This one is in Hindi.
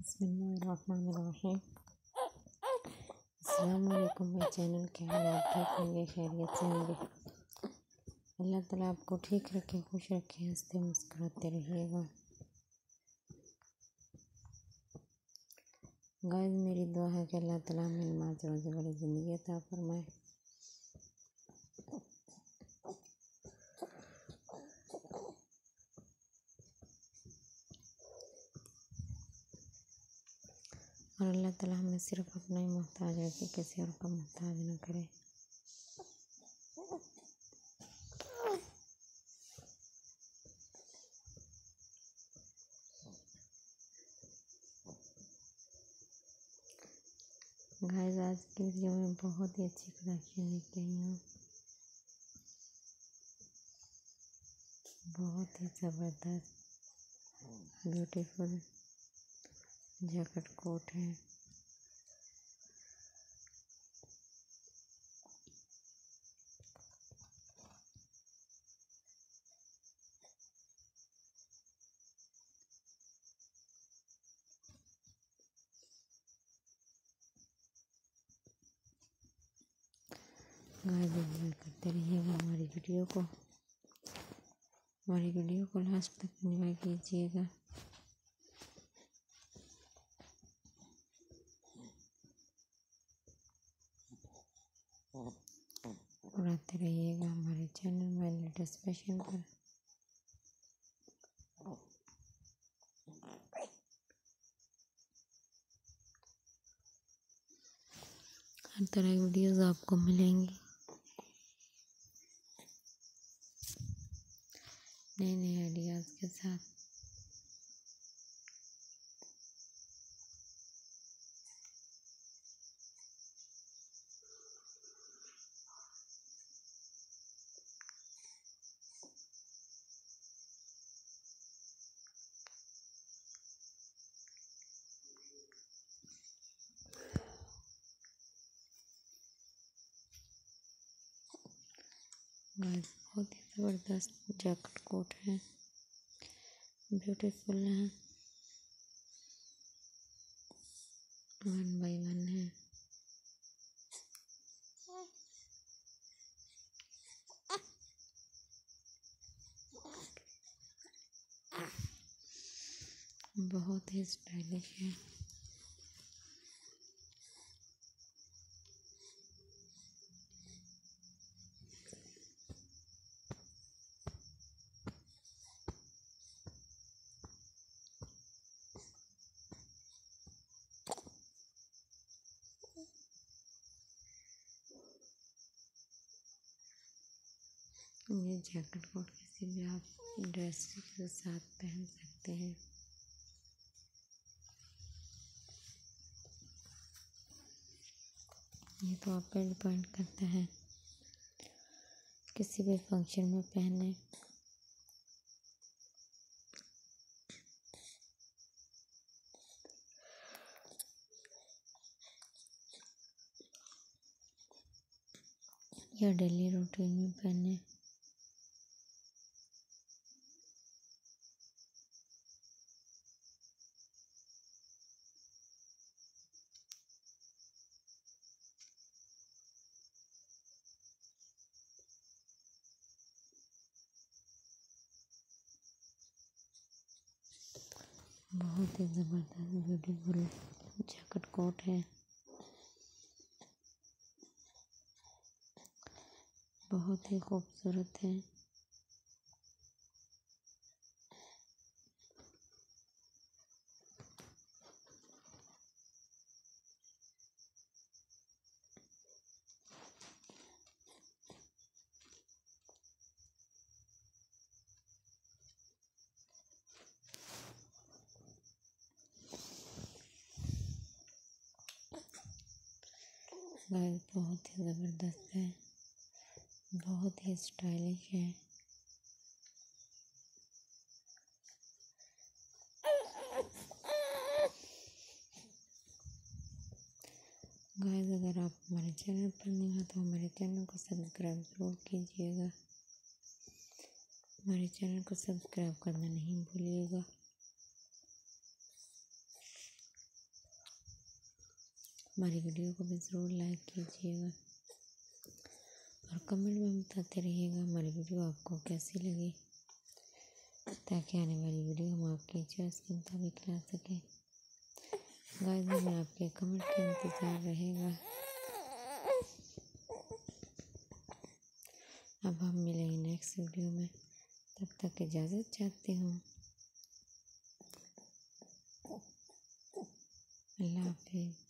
बसमीम अल्लाम मेरे चैनल के हाल आप ठीक होंगे, खैरियत से होंगे। अल्लाह ताला आपको ठीक रखे, खुश रखे, हँसते मुस्कुराते रहिएगा। गाइस, मेरी दुआ है कि अल्लाह ताला हमें नमाज़ रोज़े बड़ी ज़िंदगी अता फरमाए। और अल्लाह ताला हमें सिर्फ़ अपना ही मोहताज रखे, किसी और का मोहताज ना करे। गाइस आज की वीडियो में बहुत ही अच्छी कलेक्शन लेके हूँ बहुत ही ज़बरदस्त ब्यूटीफुल जैकेट कोट है। करते रहिएगा हमारी वीडियो को। हमारी वीडियो को लास्ट तक एंजॉय कीजिएगा। और रहिएगा हमारे चैनल में लेटेस्ट फ़ैशन पर। हर तरह की वीडियोस आपको मिलेंगी। नए नए आइडियाज़ के साथ। गाइस बहुत ही ज़बरदस्त जैकेट कोट है। ब्यूटीफुल है। वन बाई वन है। बहुत ही स्टाइलिश है। ये जैकेट कोट किसी भी आप ड्रेस के साथ पहन सकते हैं। ये तो आप पे डिपेंड करता है। किसी भी फ़ंक्शन में पहने। या डेली रूटीन में पहने। बहुत ही ज़बरदस्त ब्यूटीफुल जैकेट कोट है। बहुत ही खूबसूरत है। गाइस बहुत ही ज़बरदस्त है। बहुत ही स्टाइलिश है। गाइस, अगर आप हमारे चैनल पर नहीं हो तो हमारे चैनल को सब्सक्राइब ज़रूर कीजिएगा। हमारे चैनल को सब्सक्राइब करना नहीं भूलिएगा। हमारी वीडियो को भी ज़रूर लाइक कीजिएगा और कमेंट में बताते रहिएगा हमारी वीडियो आपको कैसी लगी, ताकि आने वाली वीडियो हम आपकी चॉइस के मुताबिक ला सकें। गाइस, हमें आपके कमेंट का इंतज़ार रहेगा। अब हम मिलेंगे नेक्स्ट वीडियो में। तब तक इजाज़त चाहती हूँ। अल्लाह हाफिज़।